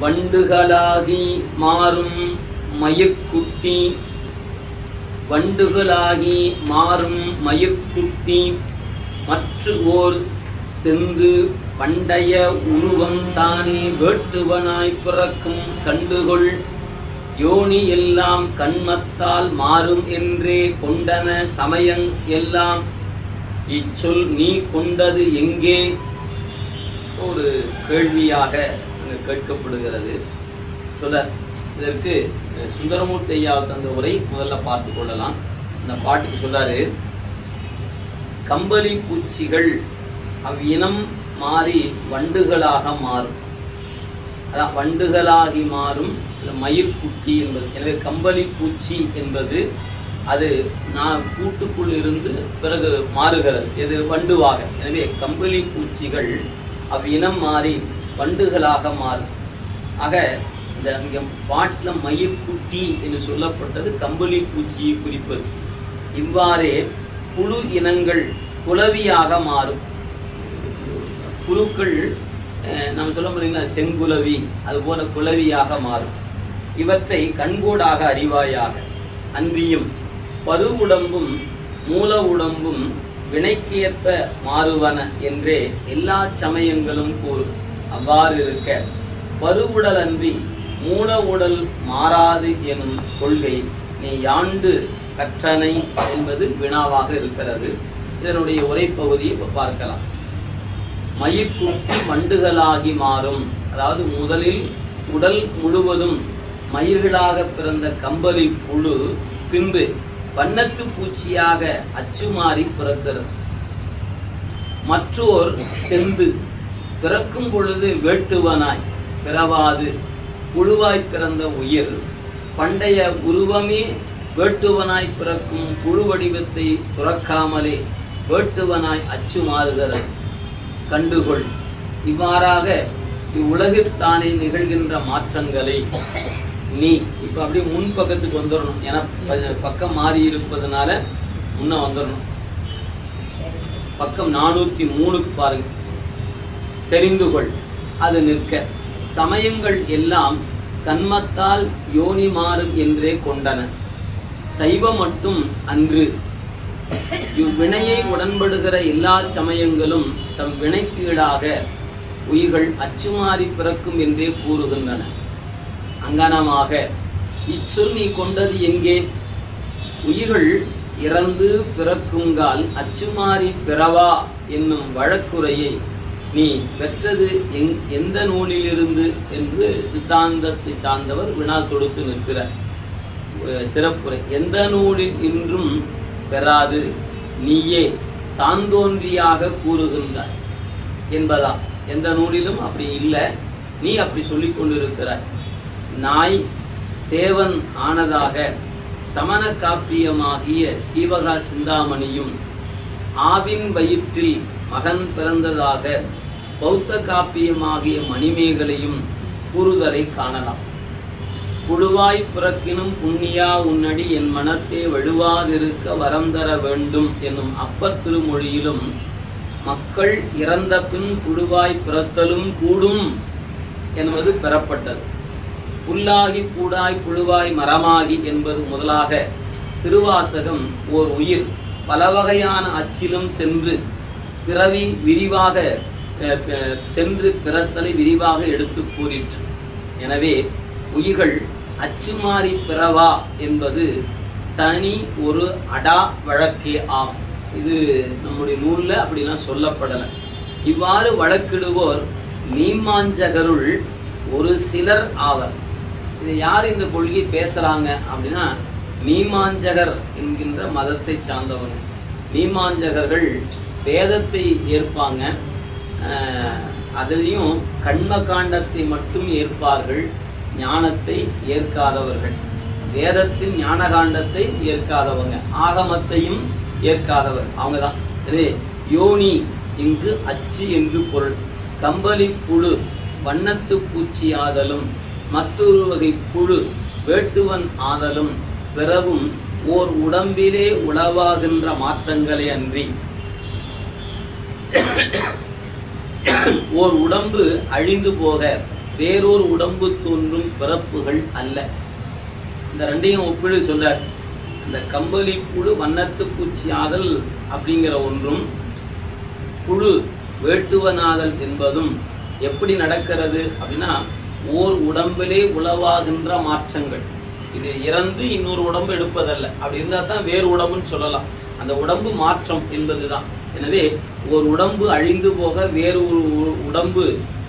வண்டுகளாகி மாறும் மயிர்க்குட்டி வண்டுகளாகி மாறும் மயிர்க்குட்டி மற்ற ஓர் செந்து பண்டைய உருவம் தானே வேட்டுவனாய் பிறக்கும் கண்டுகொள். யோனி எல்லாம் கண்மத்தால் மாறும் என்றே கொண்டன சமயங் எல்லாம். இச்சொல் நீ கொண்டது எங்கே? ஒரு கேள்வியாக கேட்கப்படுகிறது. சொல்ல இதற்கு சுந்தரமூர்த்தி ஐயா தந்த உரை முதல்ல பார்த்து கொள்ளலாம். இந்த பாட்டுக்கு சொல்றாரு கம்பளி பூச்சிகள் அவ்வினம் மாறி வண்டுகளாக மாறும். அதான் வண்டுகளாகி மாறும். மயிர்குட்டி என்பது எனவே கம்பளி பூச்சி என்பது அது நான் கூட்டுக்குள் இருந்து பிறகு மாறுகிறது. எது வண்டுவாக. எனவே கம்பளி பூச்சிகள் அவ்வினம் மாறி பண்டுகளாக மாறும். ஆக இந்த இங்கே பாட்டில் மயிர்குட்டி என்று சொல்லப்பட்டது கம்பளி பூச்சியை குறிப்பது இவ்வாறே புழு இனங்கள் குலவியாக மாறும். புழுக்கள் நம்ம சொல்ல முடியுங்களா செங்குலவி அதுபோல குலவியாக மாறும். இவற்றை கண்கூடாக அறிவாயாக அன்றியும் பருவுடம்பும் மூல உடம்பும் வினைக்கேற்ப மாறுவன என்றே எல்லா சமயங்களும் கூறும். அவ்வாறு இருக்க பருவுடல் அன்றி மூல உடல் மாறாது எனும் கொள்கை நீ யாண்டு கற்றனை என்பது வினாவாக இருக்கிறது. இதனுடைய உரைப்பகுதியை இப்போ பார்க்கலாம். மயிர்குட்டி வண்டுகளாகி மாறும். அதாவது முதலில் உடல் முழுவதும் மயிர்களாக பிறந்த கம்பளி புழு பின்பு வண்ணத்து பூச்சியாக அச்சுமாறி பிறக்கிறது. மற்றோர் செந்து பிறக்கும் பொழுது வேட்டுவனாய் பிறவாது. புழுவாய் பிறந்த உயிர். பண்டைய உருவமே வேட்டுவனாய் பிறக்கும் புழு வடிவத்தை துறக்காமலே வேட்டுவனாய் அச்சு அச்சுமாறுகிறது கண்டுகொள். இவ்வாறாக இவ்வுலகிற்தானே நிகழ்கின்ற மாற்றங்களை நீ இப்போ அப்படியே முன் பக்கத்துக்கு வந்துடணும் ஏன்னா ப- பக்கம் மாறி இருப்பதனால முன்ன வந்துடணும் பக்கம் நானூற்றி மூணுக்கு பாருங்கள் தெரிந்து கொள் அது நிற்க. சமயங்கள் எல்லாம் கண்மத்தால் யோனி மாறும் என்றே கொண்டன. சைவம் மட்டும் அன்று. இவ்வினையை உடன்படுகிற எல்லா சமயங்களும் தம் வினைக்கு ஈடாக உயிர்கள் அச்சுமாறி பிறக்கும் என்றே கூறுகின்றன. அங்கனமாக இச்சொல் நீ கொண்டது எங்கே? உயிர்கள் இறந்து பிறக்குங்கால் அச்சுமாறி பிறவா என்னும் வழக்குரையை நீ பெற்றது எங் எந்த நூலிலிருந்து என்று சித்தாந்தத்தை சார்ந்தவர் வினா தொடுத்து நிற்கிறார் சிறப்புரை. எந்த நூலில் இன்றும் பெறாது நீயே தான் தோன்றியாக கூறுகின்றாய் என்பதா எந்த நூலிலும் அப்படி இல்லை. நீ அப்படி சொல்லி கொண்டிருக்கிறாய். நாய் தேவன் ஆனதாக சமண காப்பியமாகிய சீவகா சிந்தாமணியும் ஆவின் வயிற்றில் மகன் பிறந்ததாக பௌத்த காப்பியமாகிய மணிமேகலையும் கூறுதலை காணலாம். புழுவாய் பிறக்கினும் புண்ணியா உன்னடி என் மனத்தே வழுவாதிருக்க வரம் தர வேண்டும் என்னும் அப்பர் திருமொழியிலும் மக்கள் இறந்த பின் புழுவாய் பிறத்தலும் கூடும் என்பது பெறப்பட்டது. புல்லாகி கூடாய் புழுவாய் மரமாகி என்பது முதலாக திருவாசகம் ஓர் உயிர் பல வகையான அச்சிலும் சென்று பிறவி விரிவாக சென்று பிறத்தலை விரிவாக எடுத்து கூறிற்று. எனவே உயிர்கள் அச்சுமாறி பிறவா என்பது தனி ஒரு அடா வழக்கே ஆகும். இது நம்முடைய நூலில் அப்படிலாம் சொல்லப்படலை. இவ்வாறு வழக்கிடுவோர் மீமாஞ்சகருள் ஒரு சிலர் ஆவர். இது யார் இந்த கொள்கை பேசுகிறாங்க அப்படின்னா மீமாஞ்சகர் என்கின்ற மதத்தை சார்ந்தவங்க. மீமாஞ்சகர்கள் வேதத்தை ஏற்பாங்க. ஆஹ், அதுலேயும் கண்ம காண்டத்தை மட்டும் ஏற்பார்கள் ஞானத்தை ஏற்காதவர்கள். வேதத்தின் ஞான காண்டத்தை ஏற்காதவங்க ஆகமத்தையும் ஏற்காதவர் அவங்க தான் யோனி இங்கு அச்சு என்று பொருள். கம்பளி புழு வண்ணத்து பூச்சி ஆதலும் மற்றொரு வகை புழு வேட்டுவன் ஆதலும் பிறவும் ஓர் உடம்பிலே உளவாகின்ற மாற்றங்களே அன்றி. ஓர் உடம்பு அழிந்து போக வேறொரு உடம்பு தோன்றும் பிறப்புகள் அல்ல. இந்த ரெண்டையும் ஒப்பிடு சொல்றார். இந்த கம்பளி புழு வண்ணத்து பூச்சி ஆதல் அப்படிங்கிற ஒன்றும் புழு வேட்டுவனாதல் என்பதும் எப்படி நடக்கிறது அப்படின்னா ஓர் உடம்பிலே உளவாகின்ற மாற்றங்கள். இது இறந்து இன்னொரு உடம்பு எடுப்பதல்ல. அப்படி இருந்தால் தான் வேறு உடம்புன்னு சொல்லலாம். அந்த உடம்பு மாற்றம் என்பதுதான். எனவே ஒரு உடம்பு அழிந்து போக வேறு ஒரு உடம்பு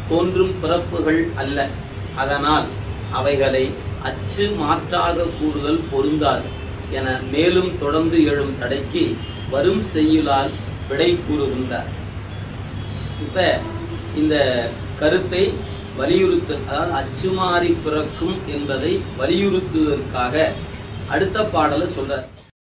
தோன்றும் பிறப்புகள் அல்ல. அதனால் அவைகளை அச்சு மாற்றாக கூறுதல் பொருந்தாது என மேலும் தொடர்ந்து எழும் தடைக்கு வரும் செய்யுளால் விடை கூறுகின்றார். இப்ப இந்த கருத்தை வலியுறுத்து அதாவது அச்சுமாறி பிறக்கும் என்பதை வலியுறுத்துவதற்காக அடுத்த பாடலை சொல்றார்.